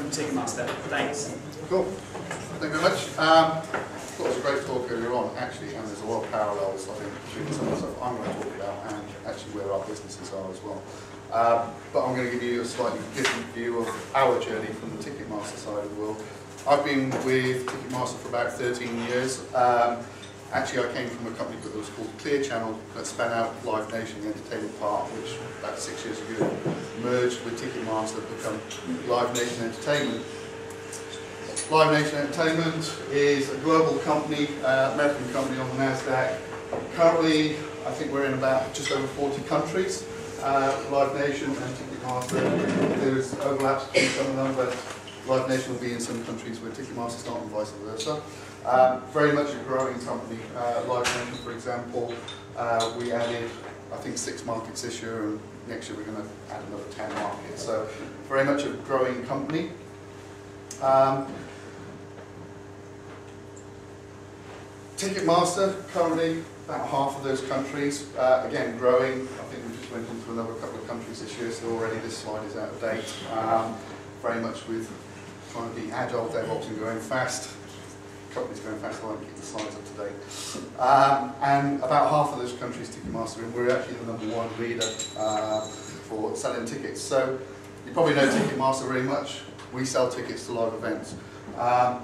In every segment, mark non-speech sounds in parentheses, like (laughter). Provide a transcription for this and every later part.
from Ticketmaster. Thanks. Cool. Thank you very much. Um, thought it was a great talk earlier on, actually, and there's a lot of parallels, I think, between some of the stuff I'm going to talk about and actually where our businesses are as well. Um, but I'm going to give you a slightly different view of our journey from the Ticketmaster side of the world. I've been with Ticketmaster for about 13 years. Um, actually, I came from a company that was called Clear Channel that span out Live Nation, entertainment part, which about six years ago merged with Ticketmaster to become Live Nation Entertainment. Live Nation Entertainment is a global company, uh, American company on the NASDAQ. Currently, I think we're in about just over 40 countries. Uh, Live Nation and Ticketmaster, there's overlaps between some of them, but Live Nation will be in some countries where Ticketmaster's not and vice versa. Um, very much a growing company. Uh, Live Nation, for example, uh, we added, I think, six markets this year, and next year we're going to add another 10 markets. So, very much a growing company. Um, Ticketmaster, currently about half of those countries, uh, again growing. I think we just went into another couple of countries this year, so already this slide is out of date. Um, very much with trying to be agile, DevOps and going fast. Companies going fast, I keep the slides up to date. Um, and about half of those countries Ticketmaster we're actually the number one leader uh, for selling tickets. So you probably know Ticketmaster very much. We sell tickets to live events. Um,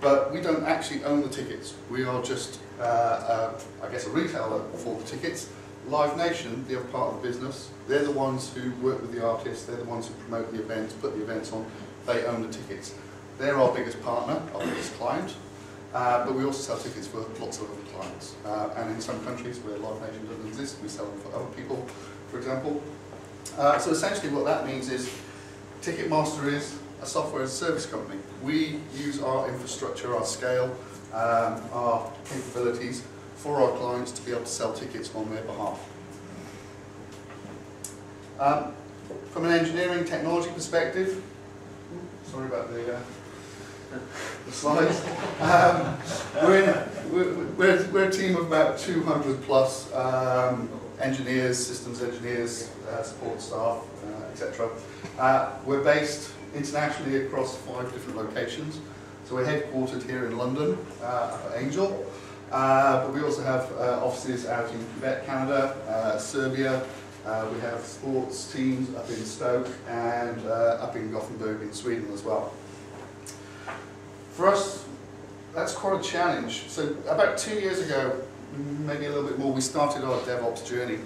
but we don't actually own the tickets. We are just, uh, uh, I guess, a retailer for the tickets. Live Nation, the other part of the business, they're the ones who work with the artists, they're the ones who promote the events, put the events on, they own the tickets. They're our biggest partner, our biggest client, uh, but we also sell tickets for lots of other clients. Uh, and in some countries where Live Nation doesn't exist, we sell them for other people, for example. Uh, so essentially what that means is Ticketmaster is a software as a service company. We use our infrastructure, our scale, um, our capabilities for our clients to be able to sell tickets on their behalf. Um, from an engineering technology perspective, sorry about the, uh, the slides, um, we're, in, we're, we're, we're, a team of about 200 plus um, engineers, systems engineers, uh, support staff, uh, etc. Uh, we're based internationally across five different locations. So we're headquartered here in London, uh, at Angel, uh, but we also have uh, offices out in Quebec, Canada, uh, Serbia, we have sports teams up in Stoke and up in Gothenburg in Sweden as well. For us, that's quite a challenge. So about two years ago, maybe a little bit more, we started our DevOps journey.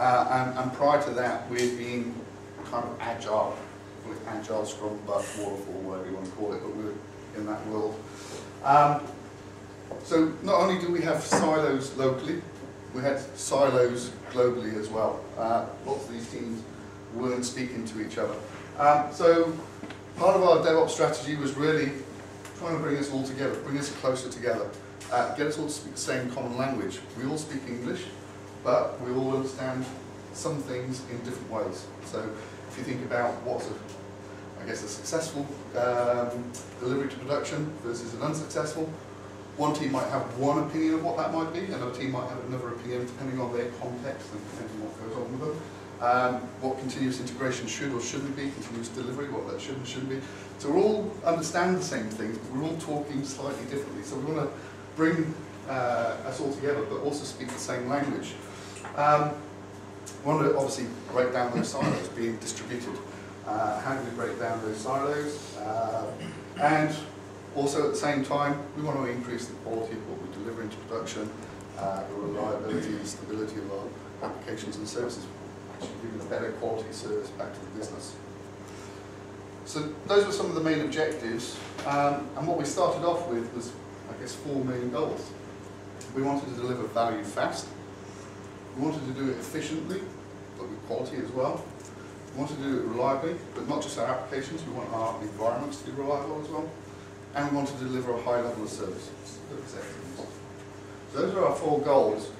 and, and prior to that, we'd been kind of agile with Agile, Scrum, but Waterfall, whatever you want to call it, but we're in that world. Um, so not only do we have silos locally, we had silos globally as well. Uh, lots of these teams weren't speaking to each other. Um, so part of our DevOps strategy was really trying to bring us all together, bring us closer together, uh, get us all to speak the same common language. We all speak English, but we all understand some things in different ways. So if you think about what's a, I guess, a successful um, delivery to production versus an unsuccessful, one team might have one opinion of what that might be, another team might have another opinion depending on their context and depending on what goes on with them. Um, what continuous integration should or shouldn't be, continuous delivery, what that should and shouldn't be. So we all understand the same things, but we're all talking slightly differently. So we want to bring uh, us all together, but also speak the same language. Um, we want to obviously break down those silos being distributed. Uh, how do we break down those silos? Uh, and also at the same time, we want to increase the quality of what we deliver into production, uh, the reliability and stability of our applications and services, actually giving a better quality service back to the business. So those were some of the main objectives, um, and what we started off with was, I guess, four main goals. We wanted to deliver value fast, we wanted to do it efficiently, but with quality as well. We wanted to do it reliably, but not just our applications, we want our environments to be reliable as well. And we wanted to deliver a high level of service. So those are our four goals.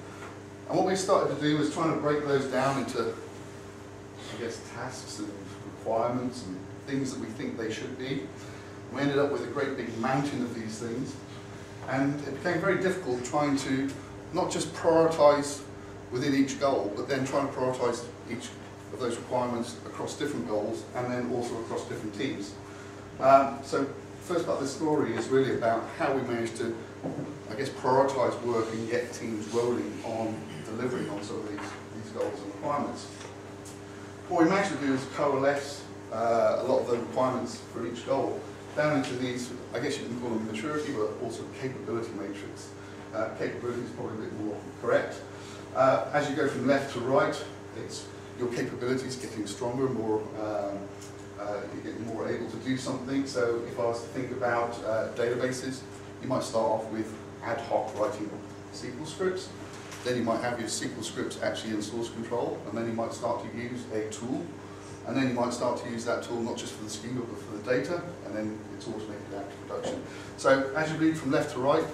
And what we started to do was trying to break those down into, I guess, tasks and requirements and things that we think they should be. We ended up with a great big mountain of these things. And it became very difficult trying to not just prioritize within each goal, but then trying to prioritise each of those requirements across different goals and then also across different teams. Um, so first part of the story is really about how we managed to, I guess, prioritise work and get teams rolling on delivering on some of these, these goals and requirements. What we managed to do is coalesce uh, a lot of the requirements for each goal down into these, I guess you can call them maturity, but also capability matrix. Uh, capability is probably a bit more correct. Uh, as you go from left to right, it's your capabilities getting stronger, more um, uh, you're getting more able to do something. So if I was to think about uh, databases, you might start off with ad hoc writing SQL scripts. Then you might have your SQL scripts actually in source control, and then you might start to use a tool and then you might start to use that tool not just for the schema but for the data, and then it's automated out to production. So as you read from left to right,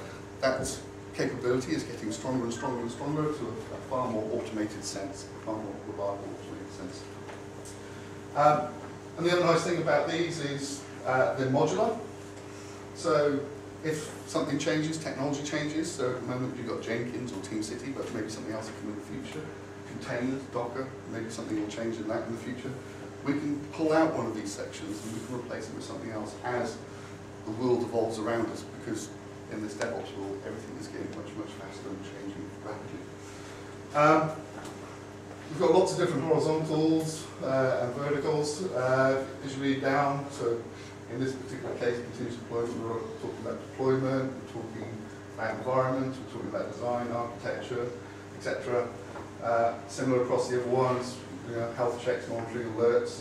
that capability is getting stronger and stronger and stronger to a, far more automated sense, a far more reliable automated sense. Um, and the other nice thing about these is uh, they're modular. So if something changes, technology changes, so at the moment you've got Jenkins or TeamCity, but maybe something else will come in the future. Containers, Docker, maybe something will change in that in the future we can pull out one of these sections and we can replace it with something else as the world evolves around us because in this DevOps world everything is getting much, much faster and changing rapidly. Um, we've got lots of different horizontals uh, and verticals. Uh, read down, so in this particular case, continuous deployment, we're talking about deployment, we're talking about environment, we're talking about design, architecture, etc. Uh, similar across the other ones, you know, health checks, monitoring alerts.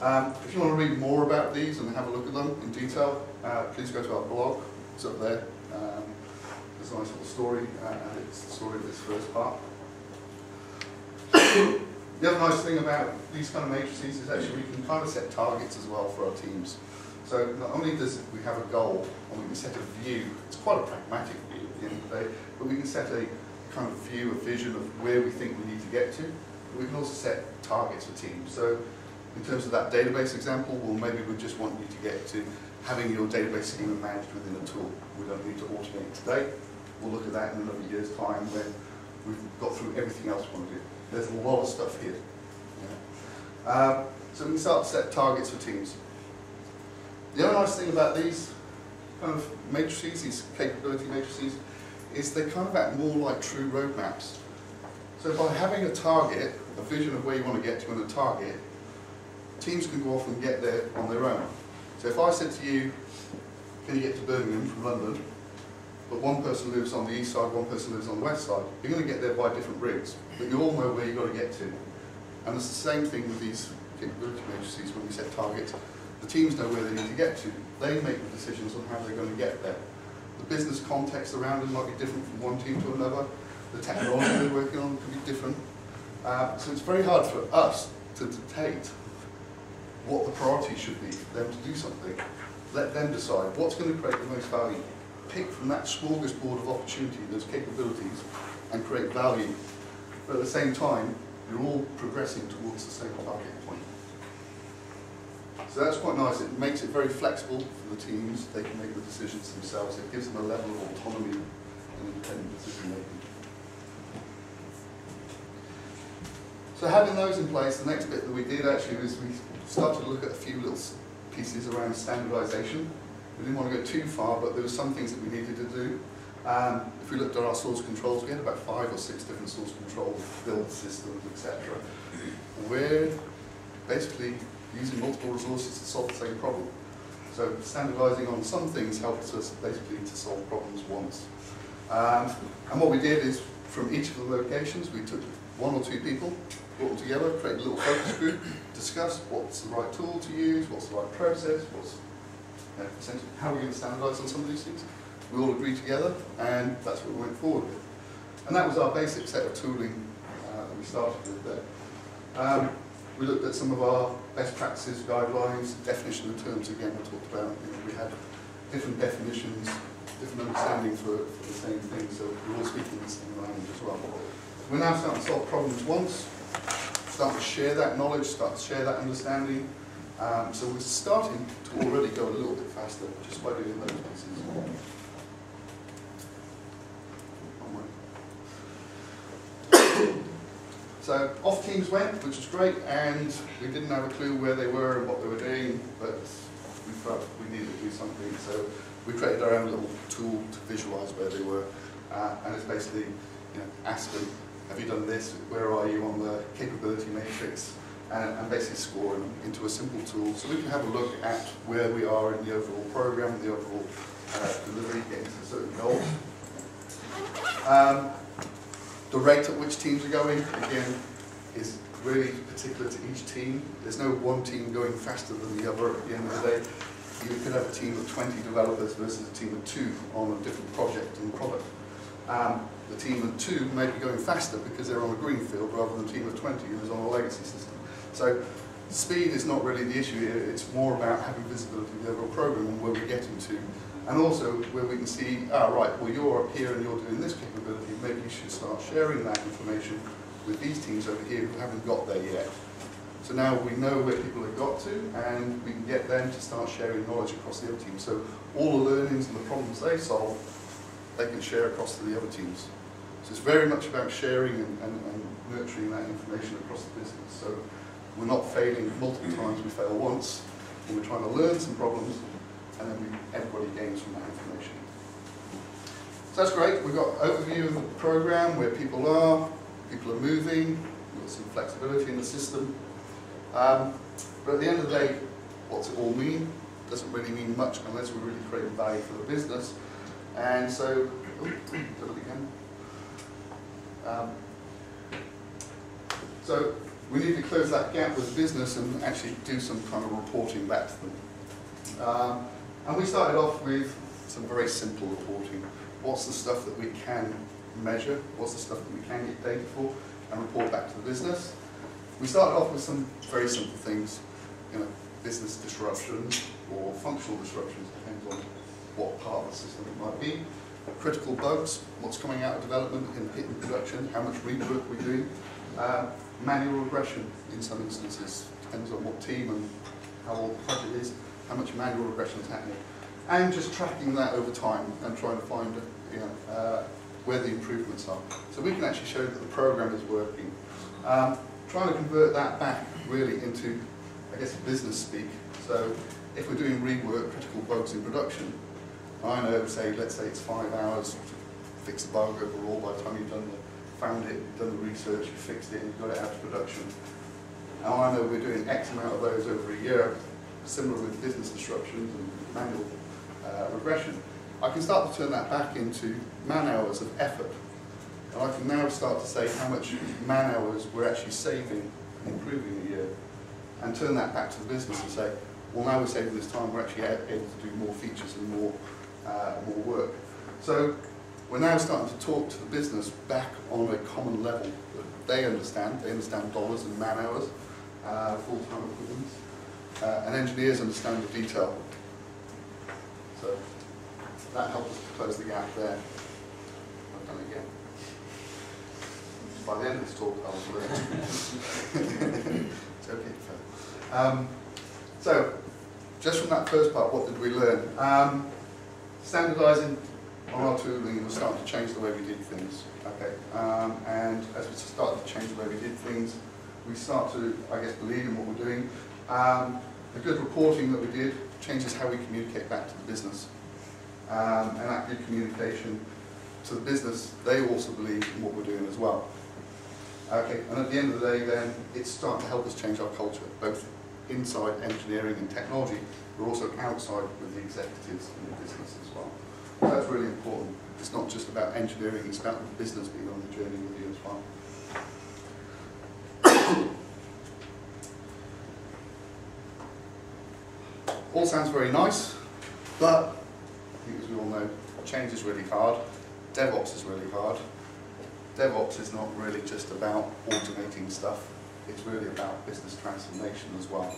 Um, if you want to read more about these and have a look at them in detail, uh, please go to our blog. It's up there. Um, there's a nice little story, uh, and it's the story of this first part. (coughs) the other nice thing about these kind of matrices is actually we can kind of set targets as well for our teams. So not only does we have a goal, and we can set a view, it's quite a pragmatic view at the end of the day, but we can set a kind of view, a vision of where we think we need to get to we can also set targets for teams. So in terms of that database example, well, maybe we just want you to get to having your database schema managed within a tool. We don't need to automate it today. We'll look at that in another year's time when we've got through everything else we want to do. There's a lot of stuff here. Yeah. Um, so we can start to set targets for teams. The other nice thing about these kind of matrices, these capability matrices, is they kind of act more like true roadmaps. So by having a target, a vision of where you want to get to and a target, teams can go off and get there on their own. So if I said to you, can you get to Birmingham from London, but one person lives on the east side, one person lives on the west side, you're going to get there by different routes, but you all know where you've got to get to. And it's the same thing with these capability matrices when we set targets. The teams know where they need to get to. They make the decisions on how they're going to get there. The business context around them might be different from one team to another the technology they're working on could be different. Uh, so it's very hard for us to dictate what the priority should be for them to do something. Let them decide what's going to create the most value. Pick from that smorgasbord of opportunity, those capabilities, and create value. But at the same time, you're all progressing towards the same target. So that's quite nice. It makes it very flexible for the teams. They can make the decisions themselves. It gives them a level of autonomy and independent decision making. So having those in place, the next bit that we did actually was we started to look at a few little pieces around standardization. We didn't want to go too far, but there were some things that we needed to do. Um, if we looked at our source controls, we had about five or six different source control build systems, etc. We're basically using multiple resources to solve the same problem. So standardizing on some things helps us basically to solve problems once. Um, and what we did is, from each of the locations, we took one or two people brought them together, created a little focus group, discussed what's the right tool to use, what's the right process, what's you know, essentially how we're we going to standardise on some of these things. We all agreed together, and that's what we went forward with. And that was our basic set of tooling uh, that we started with there. Um, we looked at some of our best practices, guidelines, definition of terms again we talked about. You know, we had different definitions, different understanding for, for the same thing, so we're all speaking the same language as well. We're now starting to solve problems once, start to share that knowledge, start to share that understanding. Um, so we're starting to already go a little bit faster just by doing those pieces. So off teams went, which was great, and we didn't have a clue where they were and what they were doing, but we felt we needed to do something, so we created our own little tool to visualize where they were, uh, and it's basically, you know, ask them, have you done this, where are you on the capability matrix, and, and basically score them into a simple tool, so we can have a look at where we are in the overall program, the overall uh, delivery, getting to certain goals. Um, the rate at which teams are going, again, is really particular to each team. There's no one team going faster than the other at the end of the day. You could have a team of 20 developers versus a team of two on a different project and product. Um, the team of two may be going faster because they're on a greenfield rather than a team of 20 who's on a legacy system. So speed is not really the issue it's more about having visibility of the overall program and where we're getting to. And also where we can see, ah, right, well you're up here and you're doing this capability, maybe you should start sharing that information with these teams over here who haven't got there yet. So now we know where people have got to and we can get them to start sharing knowledge across the other teams. So all the learnings and the problems they solve, they can share across to the other teams. So it's very much about sharing and, and, and nurturing that information across the business. So we're not failing multiple times, we fail once, and we're trying to learn some problems, and then everybody gains from that information. So that's great, we've got overview of the program, where people are, people are moving, we've got some flexibility in the system. Um, but at the end of the day, what's it all mean? Doesn't really mean much unless we're really creating value for the business. And so, oh, (coughs) it again. Um, so we need to close that gap with business and actually do some kind of reporting back to them. Um, and we started off with some very simple reporting. What's the stuff that we can measure? What's the stuff that we can get data for and report back to the business? We started off with some very simple things, you know, business disruptions or functional disruptions, depends on what part of the system it might be. Critical bugs, what's coming out of development and hitting production, how much rework we're doing. Um, manual regression in some instances, depends on what team and how old the project is, how much manual regression is happening. And just tracking that over time and trying to find you know, uh, where the improvements are. So we can actually show that the program is working. Um, trying to convert that back really into, I guess, business speak. So if we're doing rework, critical bugs in production, I know, say, let's say it's five hours to fix a bug overall by the time you've done the found it, done the research, you fixed it, and you got it out to production. Now I know we're doing X amount of those over a year, similar with business disruptions and manual uh, regression. I can start to turn that back into man hours of effort. And I can now start to say how much man hours we're actually saving and improving a year. And turn that back to the business and say, well now we're saving this time, we're actually able to do more features and more, uh, more work. So we're now starting to talk to the business back on a common level that they understand. They understand dollars and man hours, uh, full-time equivalents, uh, and engineers understand the detail. So that helps us to close the gap there. I've done it again. By the end of this talk, I'll learn. it's okay. Um, so, just from that first part, what did we learn? Um, standardizing on our tooling was starting to change the way we did things. Okay, um, and as we started to change the way we did things, we start to, I guess, believe in what we're doing. Um, the good reporting that we did changes how we communicate back to the business. Um, and that good communication to the business, they also believe in what we're doing as well. Okay, and at the end of the day then, it's starting to help us change our culture, both inside engineering and technology, but also outside with the executives in the business as well. That's really important. It's not just about engineering, it's about the business being on the journey with you as well. All sounds very nice, but I think as we all know, change is really hard. DevOps is really hard. DevOps is not really just about automating stuff. It's really about business transformation as well.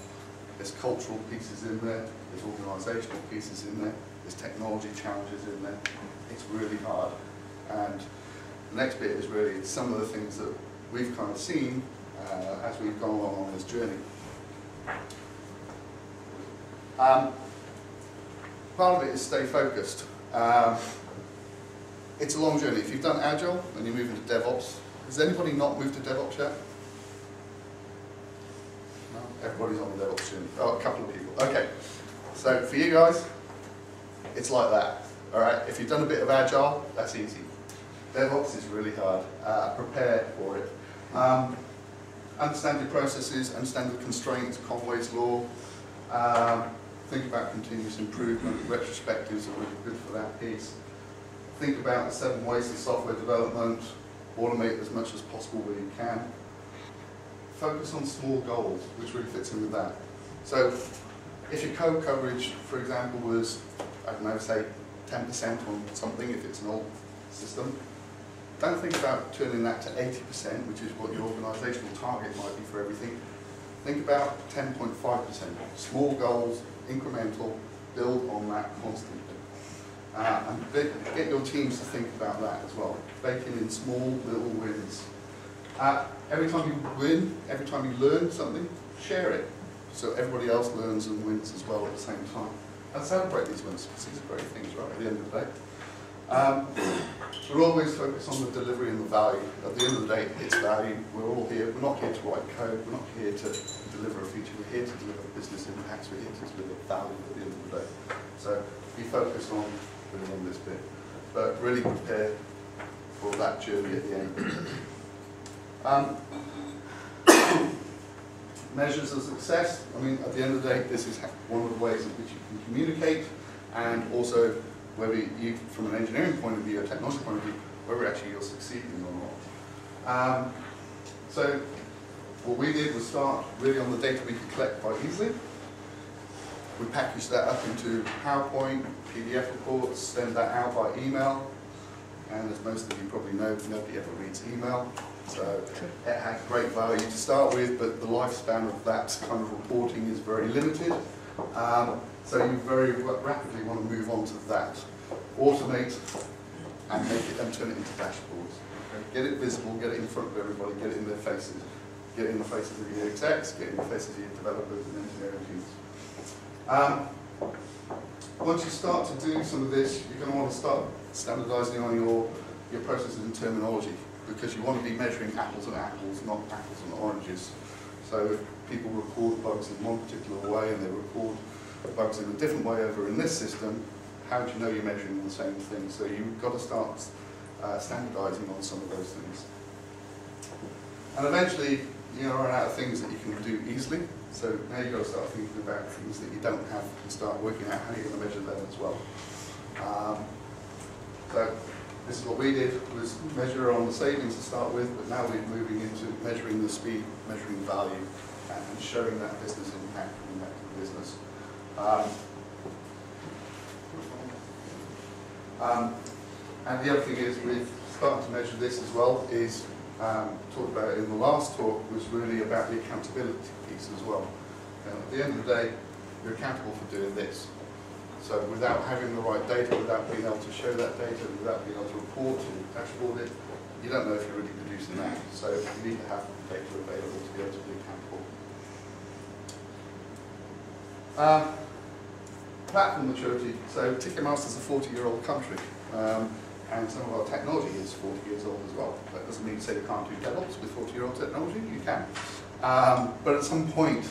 There's cultural pieces in there, there's organisational pieces in there, there's technology challenges in there. It's really hard. And the next bit is really some of the things that we've kind of seen uh, as we've gone along on this journey. Um, part of it is stay focused. Um, it's a long journey. If you've done Agile and you move into DevOps, has anybody not moved to DevOps yet? No? Everybody's on the DevOps journey. Oh, a couple of people. Okay. So for you guys, it's like that. All right. If you've done a bit of agile, that's easy. DevOps is really hard. Uh, prepare for it. Um, understand your processes, understand the constraints, Conway's law. Um, think about continuous improvement. Retrospectives are really good for that piece. Think about the seven ways of software development. Automate as much as possible where you can. Focus on small goals, which really fits in with that. So if your code coverage, for example, was, I don't know, say 10% on something, if it's an old system, don't think about turning that to 80%, which is what your organisational target might be for everything. Think about 10.5%. Small goals, incremental, build on that constantly. Uh, and get your teams to think about that as well. Baking in small little wins. Uh, every time you win, every time you learn something, share it. So everybody else learns and wins as well at the same time. And celebrate these wins, because these are great things, right, at the end of the day. Um, we're always focused on the delivery and the value. At the end of the day, it's value. We're all here. We're not here to write code. We're not here to deliver a feature. We're here to deliver business impacts. We're here to deliver value at the end of the day. So be focused on really on this bit, but really prepare for that journey at the end. Um, (coughs) measures of success. I mean, at the end of the day, this is one of the ways in which you can communicate and also whether you, from an engineering point of view, a technology point of view, whether actually you'll succeed in or not. Um, so what we did was start really on the data we could collect quite easily. We packaged that up into PowerPoint, PDF reports, send that out by email. And as most of you probably know, nobody ever reads email. So it had great value to start with, but the lifespan of that kind of reporting is very limited. Um, so you very rapidly want to move on to that. Automate and make it and turn it into dashboards. Get it visible, get it in front of everybody, get it in their faces. Get it in the faces of your execs, get it in the faces of your developers and engineering teams. Um, once you start to do some of this, you're going to want to start standardizing on your, your processes and terminology because you want to be measuring apples and apples, not apples and oranges. So if people record bugs in one particular way and they record bugs in a different way over in this system, how do you know you're measuring the same thing? So you've got to start uh, standardizing on some of those things. And eventually, going to run out of things that you can do easily. So now you've got to start thinking about things that you don't have and start working out how you're going to measure them as well. Um, so this is what we did, was measure on the savings to start with, but now we're moving into measuring the speed, measuring value, and showing that business impact impact the business. Um, um, and the other thing is, we've started to measure this as well, is um, talked about in the last talk, was really about the accountability piece as well. And at the end of the day, you're accountable for doing this. So without having the right data, without being able to show that data, without being able to report and dashboard it, you don't know if you're really producing that. So you need to have data available to be able to be accountable. Um, platform maturity. So Ticketmaster's a 40-year-old country, um, and some of our technology is 40 years old as well. That doesn't mean to say you can't do DevOps with 40-year-old technology. You can. Um, but at some point,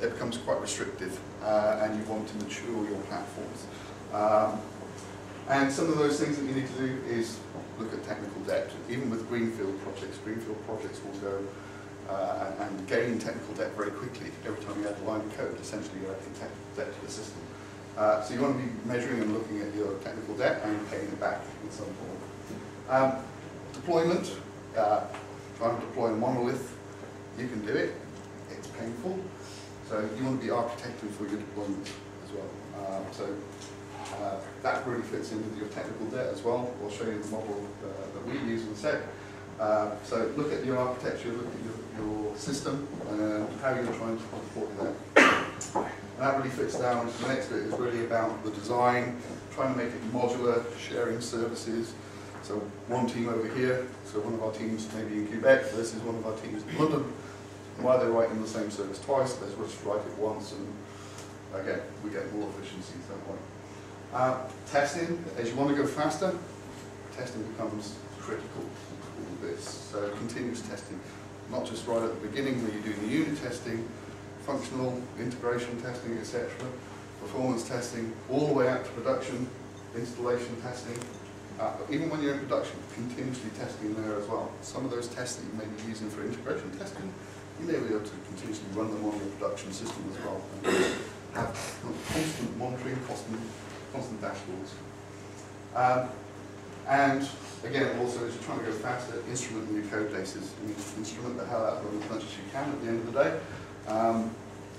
it becomes quite restrictive uh, and you want to mature your platforms. Um, and some of those things that you need to do is look at technical debt. Even with Greenfield projects, Greenfield projects will go uh, and gain technical debt very quickly. Every time you add a line of code, essentially you're adding technical debt to the system. Uh, so you want to be measuring and looking at your technical debt and paying it back in some form. Um, deployment, uh, trying to deploy a monolith, you can do it. It's painful. So you want to be architecting for your deployment as well. Um, so uh, that really fits in with your technical debt as well. We'll show you the model uh, that we use in SEC. Uh, so look at your architecture, look at your, your system, and how you're trying to support that. That really fits down. The next bit is really about the design, trying to make it modular, sharing services. So one team over here, so one of our teams maybe in Quebec, this is one of our teams in London, why they're writing the same service twice, let's just write it once and again, we get more efficiencies that way. Uh, testing, as you want to go faster, testing becomes critical to all this. So continuous testing, not just right at the beginning where you're doing the unit testing, functional integration testing, etc., performance testing, all the way out to production, installation testing. Uh, even when you're in production, continuously testing there as well. Some of those tests that you may be using for integration testing, you may be able to continuously run them on your production system as well. And have constant monitoring, constant, constant dashboards. Um, and again, also as you're trying to go faster, instrument new code bases. Instrument the hell out of them as much as you can at the end of the day. Um,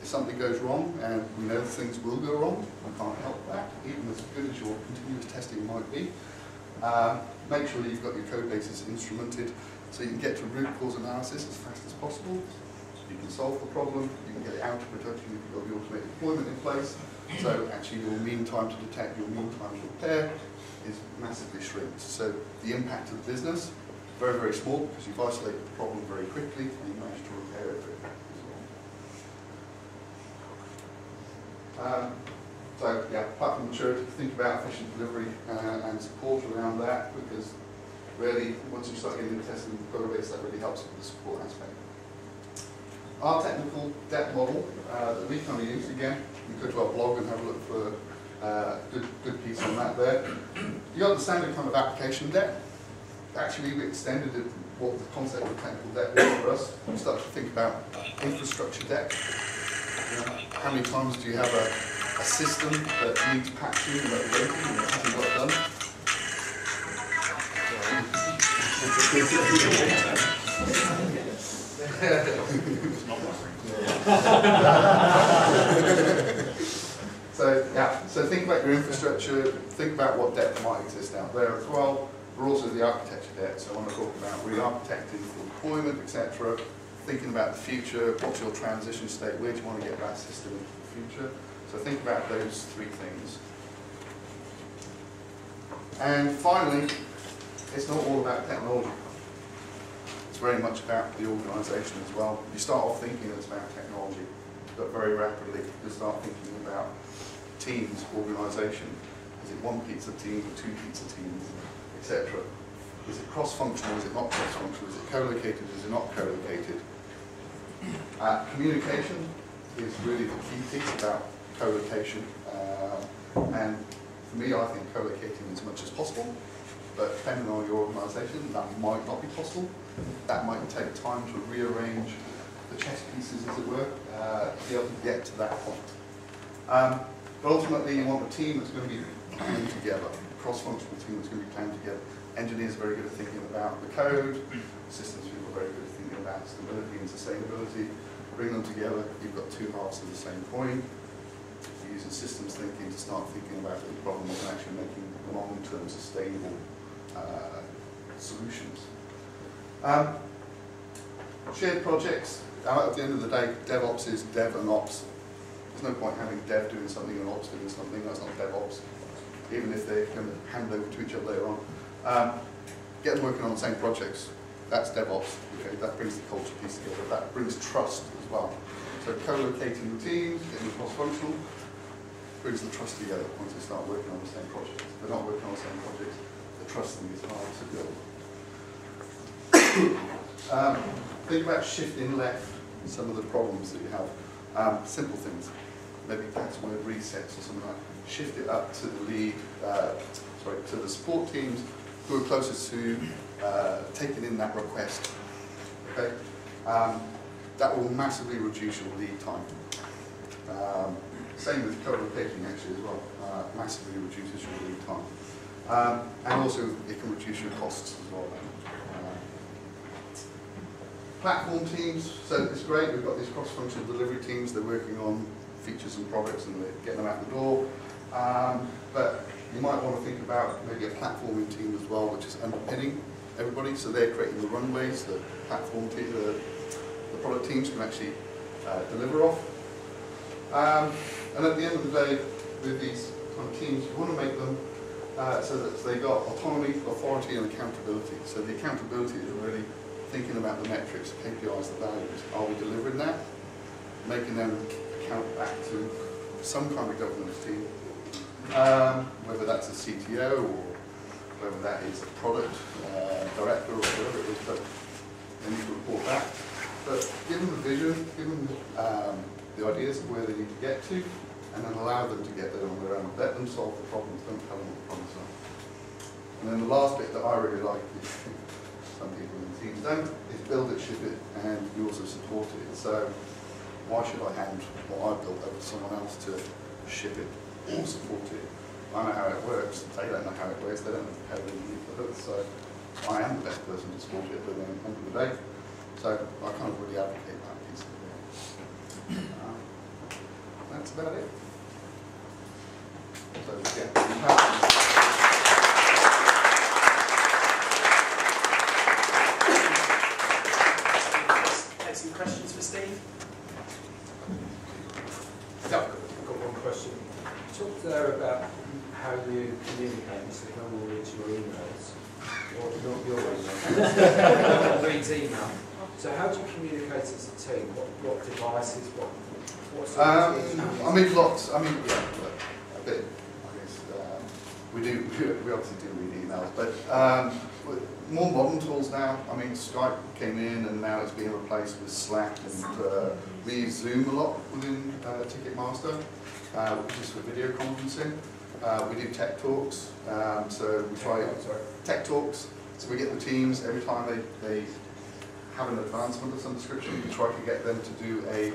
if something goes wrong, and we know things will go wrong, we can't help that, even as good as your continuous testing might be. Uh, make sure you've got your code bases instrumented so you can get to root cause analysis as fast as possible. You can solve the problem, you can get it out of production if you've got the automated deployment in place. So actually your mean time to detect, your mean time to repair is massively shrinked. So the impact to the business, very, very small because you've isolated the problem very quickly and you manage to repair it very quickly as well. Um, so yeah, platform maturity, think about efficient delivery uh, and support around that because really once you start getting into testing the code base that really helps with the support aspect. Our technical debt model uh, that we kind of use again, you go to our blog and have a look for uh, good, good piece on that there. You got the standard kind of application debt. Actually, we extended it, what the concept of technical debt was for us. We start to think about infrastructure debt. You know, how many times do you have a, a system that needs patching and and hasn't got done? (laughs) so yeah, so think about your infrastructure, think about what debt might exist out there as well, but also the architecture debt. So I want to talk about re-architecting for deployment, etc. Thinking about the future, what's your transition state, where do you want to get that system into the future? So think about those three things. And finally, it's not all about technology. It's very much about the organisation as well. You start off thinking it's about technology, but very rapidly you start thinking about teams, organisation. Is it one pizza team or two pizza teams, etc. Is it cross-functional, is it not it co-located, is not co-located? Uh, communication is really the key piece about co-location. Uh, and for me, I think co-locating as much as possible, but depending on your organisation, that might not be possible. That might take time to rearrange the chess pieces, as it were, uh, to be able to get to that point. Um, but ultimately, you want a team that's going to be planned together, a cross-functional team that's going to be planned together. Engineers are very good at thinking about the code, systems people are very good at thinking about stability and sustainability. Bring them together, you've got two halves of the same coin. You're using systems thinking to start thinking about the problem and actually making long-term sustainable uh, solutions. Um, shared projects, at the end of the day, DevOps is dev and ops. There's no point having dev doing something and ops doing something, that's not DevOps, even if going to hand over to each other later on. Um, get them working on the same projects, that's DevOps, okay? that brings the culture piece together, that brings trust as well. So co-locating the teams, getting cross-functional, brings the trust together once they start working on the same projects. If they're not working on the same projects, the trust thing is hard to build. (coughs) um, think about shifting left some of the problems that you have. Um, simple things, maybe password resets or something like that. Shift it up to the lead, uh, sorry, to the support teams who are closest to uh, taking in that request. Okay, um, that will massively reduce your lead time. Um, same with co-locating actually as well, uh, massively reduces your lead time. Um, and also it can reduce your costs as well. Uh, platform teams, so it's great, we've got these cross-functional delivery teams, they're working on features and products and they're getting them out the door. Um, but you might want to think about maybe a platforming team as well, which is underpinning everybody. So they're creating the runways, the platform the, the product teams can actually uh, deliver off. Um, and at the end of the day, with these kind of teams, you want to make them uh, so that they got autonomy, authority, and accountability. So the accountability is really thinking about the metrics, KPIs, the values. Are we delivering that? Making them account back to some kind of governance team, um, whether that's a CTO or whether that is a product uh, director or whatever it is, but they need to report back. But give them the vision, give them um, the ideas of where they need to get to, and then allow them to get there on their own. Let them solve the problems, don't tell them what the problems are. And then the last bit that I really like, which (laughs) some people in the teams don't, is build it, ship it, and you also support it. So why should I hand what I've built over to someone else to ship it or support it? I know how it works, they don't know how it works, they don't how they use the so I am the best person to support it, at the end of the day, so I kind of really advocate that piece of it. Um, That's about it. So, yeah, you have- Excellent questions for Steve. Yeah, I've got one question. Talk there about how you communicate, so no one reads your emails, or not your email. So how do you communicate as a team? What, what devices, what, what Um, I mean, lots, I mean, yeah, a bit, I guess, um, we do, (laughs) we obviously do read emails, but, um, more modern tools now, I mean, Skype came in and now it's being replaced with Slack and, uh, we use Zoom a lot within, uh, Ticketmaster, uh, is for video conferencing. Uh, we do tech talks, um, so we try, sorry. tech talks, so we get the teams, every time they, they have an advancement of some description, we try to get them to do a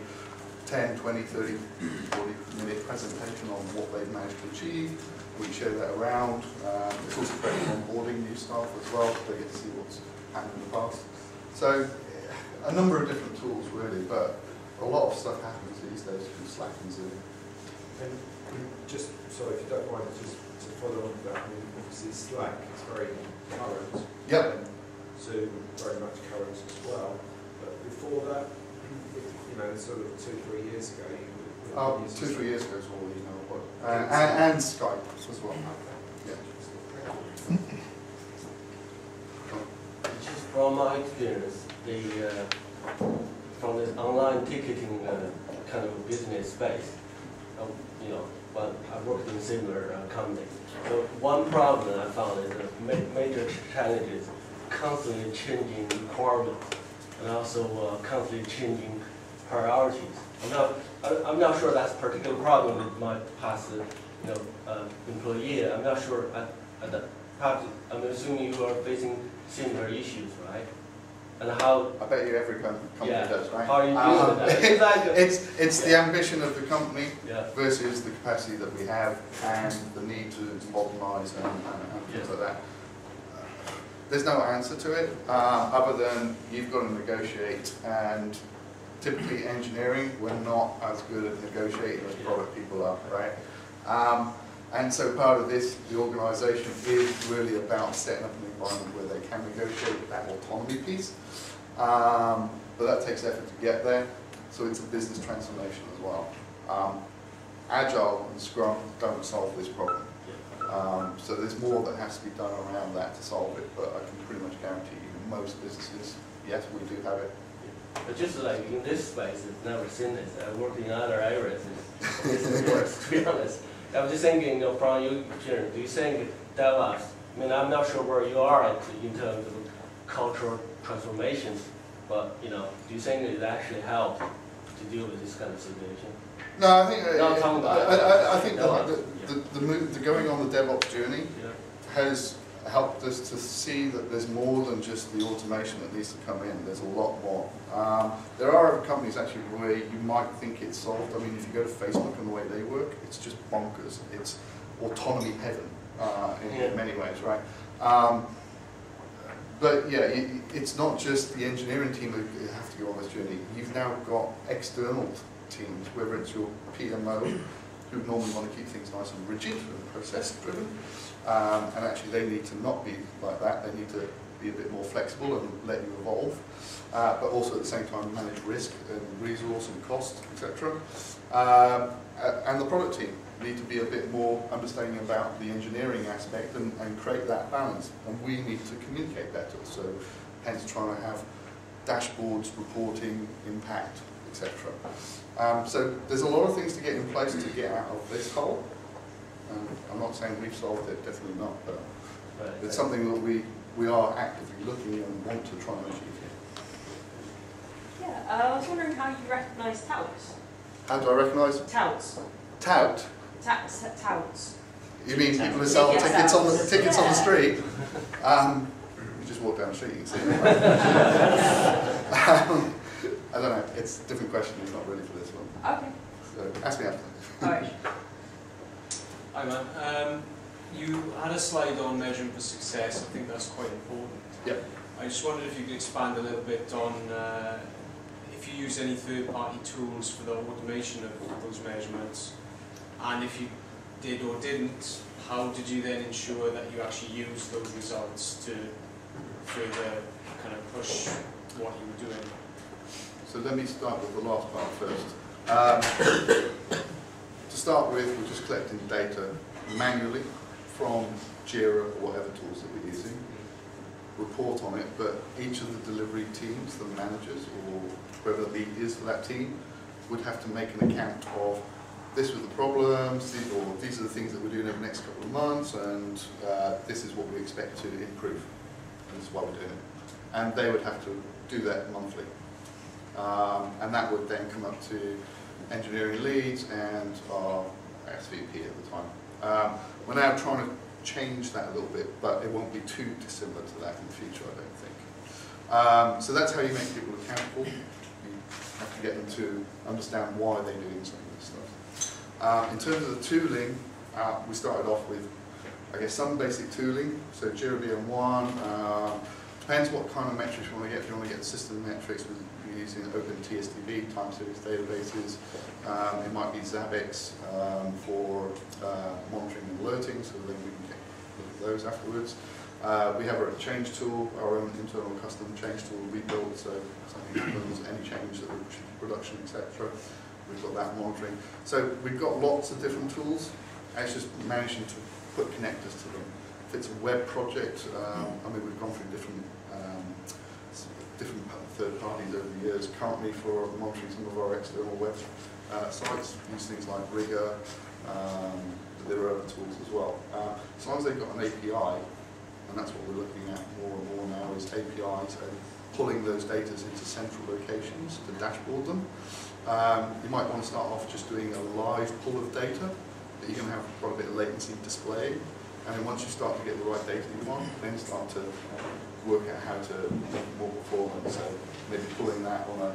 10, 20, 30, 40 minute presentation on what they've managed to achieve. We share that around. Um, it's also great for onboarding new staff as well, so they get to see what's happened in the past. So a number of different tools really, but a lot of stuff happens these days through Slack and Zoom. And and just, sorry, if you don't mind, just to follow on with that, I mean, obviously Slack is very current. Yep. and Zoom very much current as well. But before that, if, you know, sort of two, three years ago, you would would have been using two, three years ago is all email, but, uh, and, and Skype as well. Okay. Yeah. Just from my experience, the, uh, from this online ticketing uh, kind of business space, um, you know, well, I worked in a similar uh, company. So one problem I found is that ma- major challenges, constantly changing requirements, and also uh, constantly changing priorities. I'm not, I- I'm not sure that's a particular problem with my past, you know, uh, employee. I'm not sure, at the, perhaps, I'm assuming you are facing similar issues, right? And how, I bet you every com- company Yeah. does, right? how are you Um, that? Exactly. (laughs) It's, it's the ambition of the company Yeah, versus the capacity that we have and the need to modernise and, and, things like that. There's no answer to it, uh, other than you've got to negotiate and typically engineering, we're not as good at negotiating as product people are, right? Um, and so part of this, the organisation is really about setting up an environment where they can negotiate that autonomy piece. Um, but that takes effort to get there, so it's a business transformation as well. Um, Agile and Scrum don't solve this problem. Um, so there's more that has to be done around that to solve it, but I can pretty much guarantee you, most businesses, yes, we do have it. but just like in this space, I've never seen this. I worked in other areas, it's, it's (laughs) worse, to be honest. I was just thinking, you know, from your experience, do you think DevOps, I mean, I'm not sure where you are at in terms of cultural transformations, but, you know, do you think it actually helped to deal with this kind of situation? No, I think, uh, No, I'm I, I, I think the, the, the, the move, the going on the DevOps journey Yeah. has helped us to see that there's more than just the automation that needs to come in. There's a lot more. Um, there are other companies actually where you might think it's solved. I mean, if you go to Facebook and the way they work, it's just bonkers. It's autonomy heaven uh, in, Yeah. in many ways, right? Um, but yeah, you, it's not just the engineering team who have to go on this journey. You've now got external teams, whether it's your PMO, who normally want to keep things nice and rigid and process driven, um, and actually they need to not be like that. They need to be a bit more flexible and let you evolve, uh, but also at the same time manage risk and resource and cost, etc. Um, and the product team need to be a bit more understanding about the engineering aspect and, and create that balance. And we need to communicate better. So hence trying to have dashboards, reporting, impact, etc. Um, so there's a lot of things to get in place to get out of this hole. Um, I'm not saying we've solved it, definitely not, but Right. it's something that we, we are actively looking and want to try and achieve. here. Yeah, uh, I was wondering how you recognise touts. How do I recognise? Touts. Tout? Ta- ta- touts. You mean people who sell Ticket tickets on the, sales. tickets on the street? Um, you just walk down the street, you can see them. (laughs) Um, I don't know, it's a different question, it's not really for this one. Okay, So ask me after. alright. Hi man, um, you had a slide on measuring for success, I think that's quite important. Yep. I just wondered if you could expand a little bit on uh, if you use any third-party tools for the automation of those measurements, and if you did or didn't, how did you then ensure that you actually used those results to further kind of push what you were doing? So let me start with the last part first. Um, (coughs) to start with, we're just collecting data manually from Jira or whatever tools that we're using, report on it, but each of the delivery teams, the managers or whoever the lead is for that team, would have to make an account of this was the problems, these, or these are the things that we're doing over the next couple of months, and uh, this is what we expect to improve. And this is why we're doing it. And they would have to do that monthly. Um, and that would then come up to engineering leads and our SVP at the time. Um, we're now trying to change that a little bit, but it won't be too dissimilar to that in the future, I don't think. Um, so that's how you make people accountable. You have to get them to understand why they're doing some of this stuff. Um, in terms of the tooling, uh, we started off with, I guess, some basic tooling. So Jira VM1, um, depends what kind of metrics you want to get. If you want to get system metrics, we're using Open TSDB, time series databases. Um, it might be Zabbix um, for uh, monitoring and alerting, so then we can get look at those afterwards. Uh, we have our change tool, our own internal custom change tool we built, so something happens, any change that pushing to production, etc. We've got that monitoring. So we've got lots of different tools. It's just managing to put connectors to them. If it's a web project, um, I mean, we've gone through different um, different third parties over the years. Currently, for monitoring some of our external web uh, sites, use things like Rigor. Um, there are other tools as well. Uh, as long as they've got an API, and that's what we're looking at more and more now, is APIs and pulling those data into central locations to dashboard them. Um, you might want to start off just doing a live pull of data that you're going to have quite a bit of latency display. And then once you start to get the right data you want, then start to work out how to make more performance. So maybe pulling that on a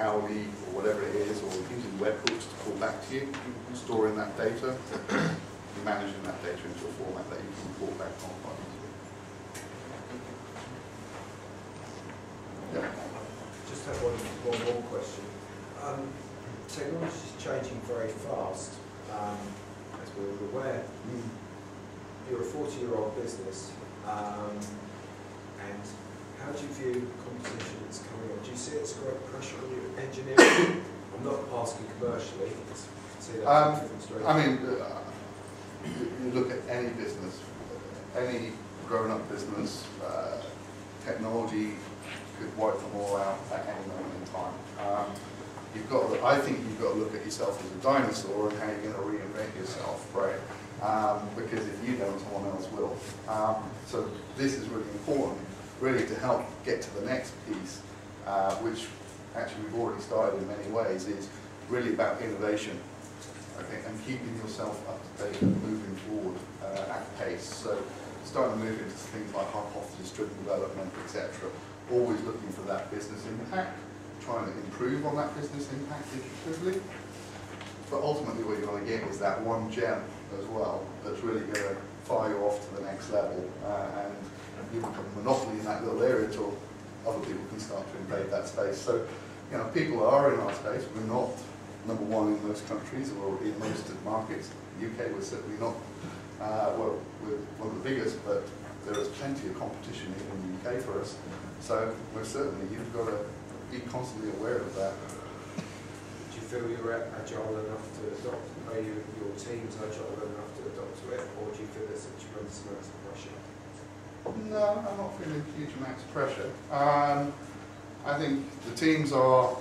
hourly or whatever it is, or using webhooks to pull back to you, storing that data, (clears throat) managing that data into a format that you can pull back on quite easily. Yeah. Just have one, one more question. Um, technology is changing very fast, um, as we're all aware. You're a 40-year-old business, um, and how do you view competition that's coming on? Do you see it's great pressure on your engineering? I'm not asking commercially, it's, see that Um. I mean, uh, you you look at any business, any grown-up business, uh, technology could wipe them all out at any moment in time. Um, You've got, to- I think you've got to look at yourself as a dinosaur and how you're going to reinvent yourself, right? Um, Because if you don't, someone else will. Um, So this is really important, really to help get to the next piece, uh, which actually we've already started in many ways, is really about innovation okay, and keeping yourself up to date and moving forward uh, at pace. So starting to move into things like hypothesis-driven development, etc. Always looking for that business impact, trying to improve on that business impact iteratively. But ultimately what you want to get is that one gem as well that's really going to fire you off to the next level uh, and you become a monopoly in that little area until other people can start to invade that space. So, you know, people are in our space. We're not number one in most countries or in most markets. UK we're certainly not, uh, well, we're one of the biggest, but there is plenty of competition in the UK for us. So we're certainly, you've got to be constantly aware of that. Do you feel you're agile enough to adopt, are you, your team's agile enough to adopt to it, or do you feel there's a tremendous amount of pressure? No, I'm not feeling huge amounts of pressure. Um, I think the teams are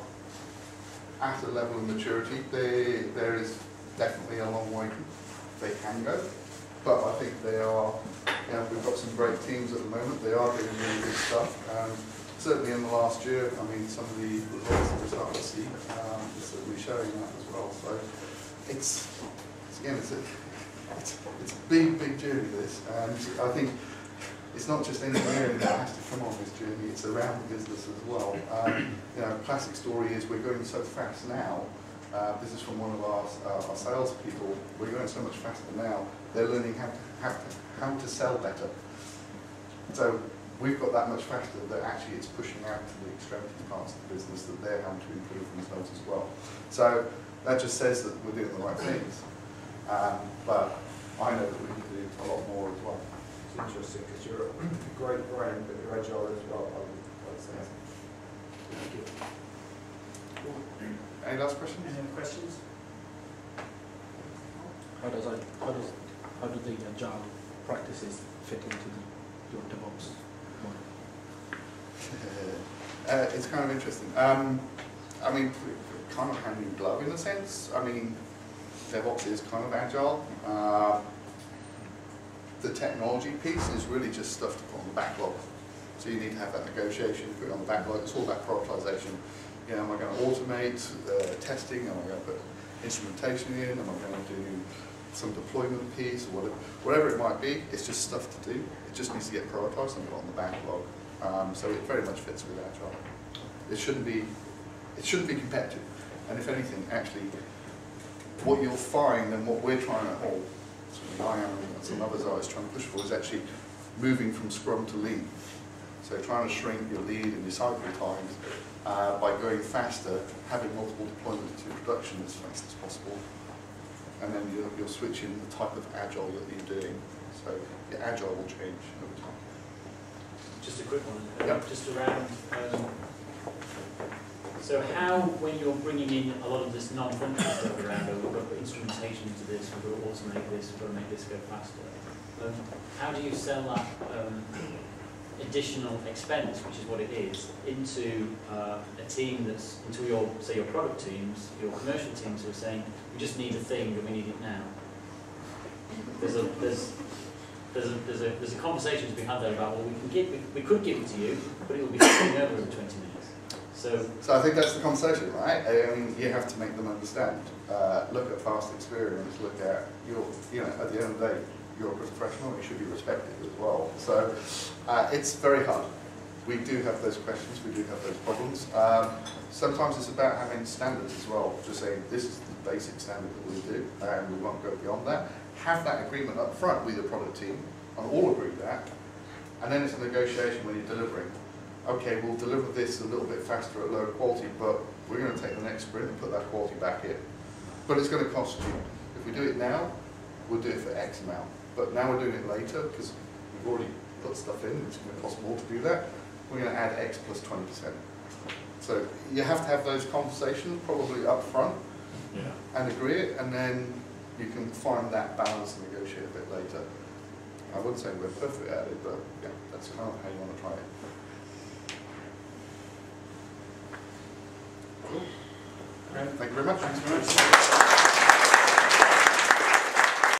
at a level of maturity. They, there is definitely a long way they can go, but I think they are. Know, we've got some great teams at the moment. They are doing really good stuff. Um, certainly in the last year, I mean, some of the results that we're starting to see um, is certainly showing that as well. So, it's, it's again, it's a, it's, it's a big, big journey this, and I think it's not just engineering that has to come on this journey, it's around the business as well. Um, you know, classic story is we're going so fast now, uh, this is from one of our, uh, our salespeople, we're going so much faster now, they're learning how to, how to, how to sell better. So we've got that much faster that actually it's pushing out to the extremity parts of the business that they're having to improve themselves as well. So that just says that we're doing the right things. Um, but I know that we can do a lot more as well. It's interesting because you're a (clears throat) great brand, but you're agile as well, I would, I would say. Thank you. Any last questions? Any other questions? How does I, how does, how do the agile practices fit into the, your DevOps model? (laughs) Uh, it's kind of interesting. Um, I mean, kind of hand in glove in a sense. I mean, DevOps is kind of agile. Uh, the technology piece is really just stuff to put on the backlog. So you need to have that negotiation, put it on the backlog. It's all about prioritization. You know, am I going to automate uh, testing? Am I going to put instrumentation in? Am I going to do some deployment piece or whatever, whatever it might be? It's just stuff to do. It just needs to get prioritized and put on the backlog. Um, so it very much fits with agile. It shouldn't be, it shouldn't be competitive. And if anything, actually, what you'll find and what we're trying to, certainly I am and some others are is trying to push for is actually moving from Scrum to Lean. So trying to shrink your lead and your cycle times uh, by going faster, having multiple deployments to production as fast as possible, and then you'll, you'll switch in the type of agile that you're doing. So your agile will change over time. Just a quick one, uh, Yep. just around, um, so how, when you're bringing in a lot of this non-functional stuff around, oh, we've got to put instrumentation into this, we've got to automate this, we've got to make this go faster, um, how do you sell that um, additional expense, which is what it is, into uh, a team that's, into your, say, your product teams, your commercial teams who are saying, we just need a thing and we need it now? There's a, there's, there's a, there's a, there's a conversation to be had there about, well, we can give, we, we could give it to you, but it will be taken over in 20 minutes. So, So I think that's the conversation, right? I mean, you have to make them understand. Uh, look at past experience, look at your, you know, at the end of the day, you're a professional, you should be respected as well. So uh, it's very hard. We do have those questions, we do have those problems. Um, sometimes it's about having standards as well, just saying this is the basic standard that we do and we won't go beyond that. Have that agreement up front with your product team and all agree that. And then it's a negotiation when you're delivering. Okay, we'll deliver this a little bit faster at lower quality, but we're going to take the next sprint and put that quality back in. But it's going to cost you. If we do it now, we'll do it for X amount. But now we're doing it later because we've already put stuff in, it's going to cost more to do that. We're going to add X plus 20%. So you have to have those conversations probably up front Yeah. and agree it, and then you can find that balance and negotiate a bit later. I wouldn't say we're perfect at it, but yeah, that's kind of how you want to try it. Cool. Thank you very much. Thanks very much.